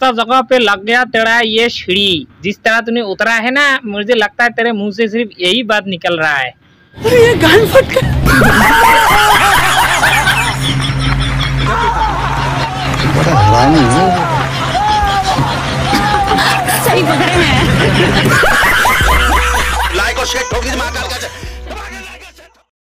तो जगह पे लग गया तेरा ये सीढ़ी। जिस तरह तूने उतरा है ना मुझे लगता है तेरे मुँह से सिर्फ़ यही बात निकल रहा है। लाइक और शेयर ठोक दीजिए महाकाल का